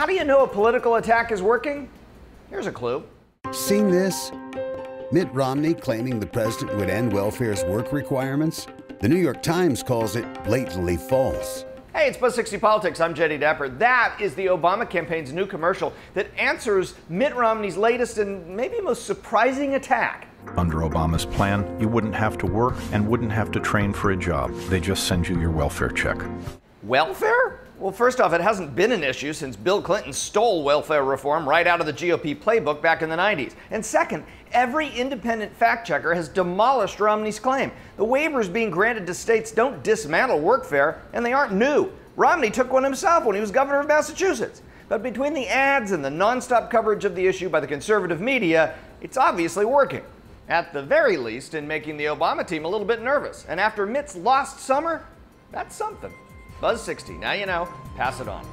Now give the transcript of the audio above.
How do you know a political attack is working? Here's a clue. Seen this? Mitt Romney claiming the president would end welfare's work requirements? The New York Times calls it blatantly false. Hey, it's Buzz 60 Politics. I'm Jay DeDapper. That is the Obama campaign's new commercial that answers Mitt Romney's latest and maybe most surprising attack. Under Obama's plan, you wouldn't have to work and wouldn't have to train for a job. They just send you your welfare check. Welfare? Well, first off, it hasn't been an issue since Bill Clinton stole welfare reform right out of the GOP playbook back in the 90s. And second, every independent fact checker has demolished Romney's claim. The waivers being granted to states don't dismantle workfare, and they aren't new. Romney took one himself when he was governor of Massachusetts. But between the ads and the nonstop coverage of the issue by the conservative media, it's obviously working. At the very least, in making the Obama team a little bit nervous. And after Mitt's lost summer, that's something. Buzz 60, now you know, pass it on.